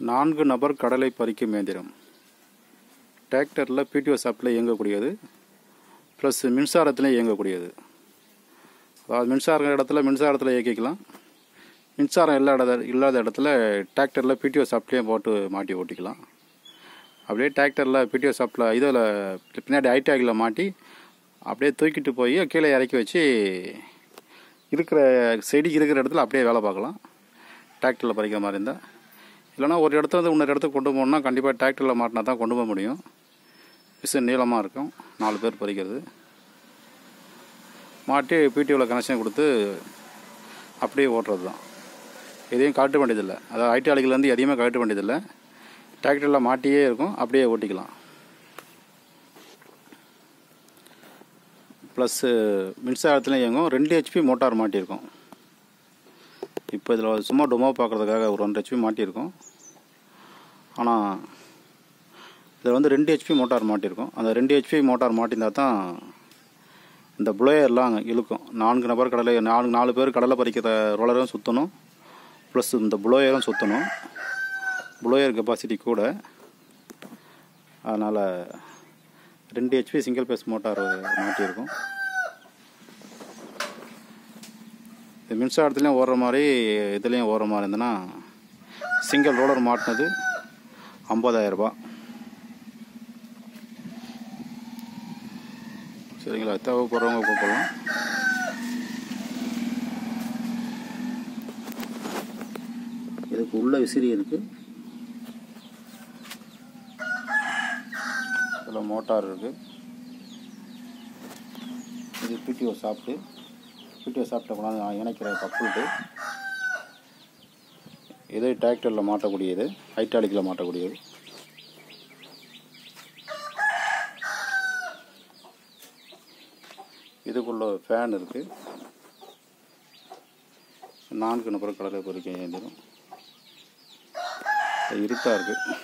நான்கு நபர் கடலை பறிக்கும் இயந்திரம். டிராக்டரில் பிடிஓ சாப்பில் இயங்கக்கூடியது. ப்ளஸ் மின்சாரத்தில் இயங்கக்கூடியது. அதாவது மின்சார இடத்துல மின்சாரத்தில் இயக்கிக்கலாம். மின்சாரம் இல்லாத இல்லாத இடத்துல டிராக்டரில் பிடிஓ சாப்ட்லேயும் போட்டு மாட்டி ஓட்டிக்கலாம். அப்படியே டிராக்டரில் பிடிஓ சாப்பில் இதில் பின்னாடி ஐடியாகில் மாட்டி அப்படியே தூக்கிட்டு போய் கீழே இறக்கி வச்சு இருக்கிற செடி இருக்கிற இடத்துல அப்படியே வேலை பார்க்கலாம். டிராக்டரில் பறிக்கிற மாதிரி இருந்தால் இல்லைனா ஒரு இடத்துல இருந்து இன்னொரு இடத்துக்கு கொண்டு போகணுன்னா கண்டிப்பாக டிராக்டரில் மாட்டினா தான் கொண்டு போக முடியும். மிஷின் நீளமாக இருக்கும். நாலு பேர் பறிக்கிறது. மாட்டி பிடிஓவில் கனெக்ஷன் கொடுத்து அப்படியே ஓட்டுறது தான் எதையும் கழட்ட வேண்டியதில்லை. அதாவது ஐடி ஆளுகள்லேருந்து எதையுமே கழட்ட வேண்டியதில்லை. டிராக்டரில் மாட்டியே இருக்கும். அப்படியே ஓட்டிக்கலாம். ப்ளஸ்ஸு மின்சாரத்துலையும் இயங்கும். ரெண்டு ஹெச்பி மோட்டார் மாட்டியிருக்கோம். இப்போ இதில் சும்மா டொமோ பார்க்குறதுக்காக ஒரு ரெண்டு ஹெச்பி மாட்டியிருக்கோம். ஆனால் இதில் வந்து ரெண்டு ஹெச்பி மோட்டார் மாட்டியிருக்கோம். அந்த ரெண்டு ஹெச்பி மோட்டார் மாட்டியிருந்தா தான் இந்த புளோயர்லாம் இழுக்கும். நான்கு நபர் கடலை நாலு நாலு பேர் கடலை பறிக்கிற ரோலரும் சுற்றணும் ப்ளஸ் இந்த புளோயரும் சுற்றணும் புளோயர் கெப்பாசிட்டி கூட. அதனால் ரெண்டு ஹெச்பி சிங்கிள் பேஸ் மோட்டார் மாட்டியிருக்கும். இது மின்சாரத்துலேயும் ஓடுற மாதிரி இதுலேயும் ஓடுற மாதிரி இருந்ததுன்னா சிங்கிள் ரோலர் மாட்டினது ஐம்பதாயிரரூபா சரிங்களா? தேவைப்படுறவங்க கூப்பிடலாம். இதுக்கு உள்ள விசிறி இருக்கு. இதில் மோட்டார் இருக்கு. இது பிடிஓ சாப்பிட்டு பிடிஓ சாப்பிட்ட கொண்டாந்து இணைக்கிற கப்புல்ட்டு இது டிராக்டரில் மாட்டக்கூடியது ஹைட்டாலிக்கில் மாட்டக்கூடியது. இதுக்குள்ள ஃபேன் இருக்குது நான்கு நபர் கடலை பொறுக்க இயந்திரம். இருட்டா இருக்குது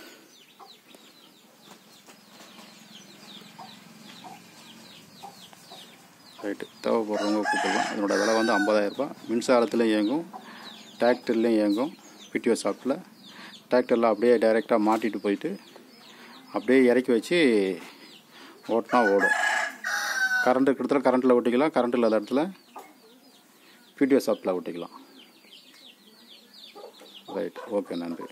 ரைட்டு தேவைப்படுறவங்க கூப்பிடலாம். இதனோட விலை வந்து 50000 ரூபாய் இயங்கும். டிராக்டர்லேயும் இயங்கும். பிடிஓ ஷாப்பில் டிராக்டரில் அப்படியே டைரெக்டாக மாட்டிட்டு போயிட்டு அப்படியே இறக்கி வச்சு ஓட்டினா ஓடும். கரண்ட் இருக்கிற இடத்துல கரண்ட்டில் ஓட்டிக்கலாம் கரண்ட் இல்லாத இடத்துல பிடிஓ ஷாப்பில் ஓட்டிக்கலாம் ரைட் ஓகே நன்றி.